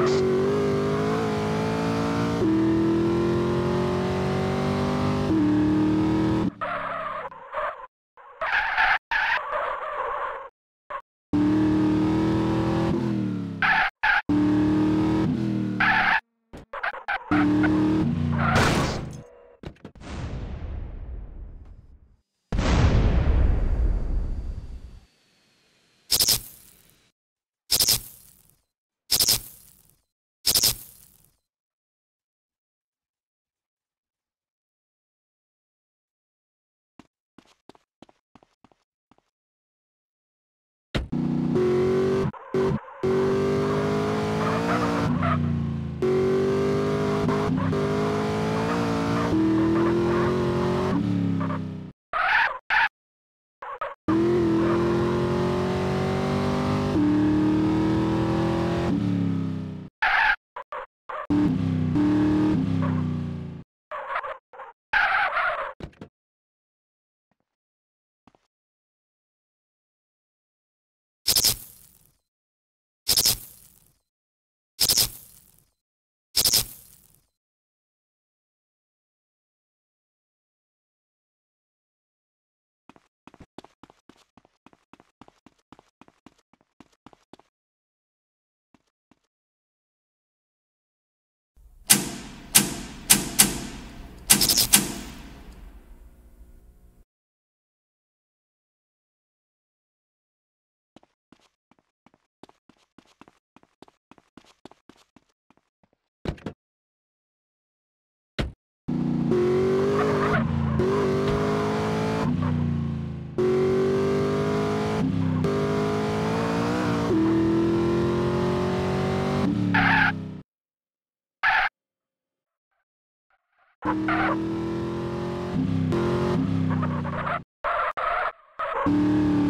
Thanks. Thank you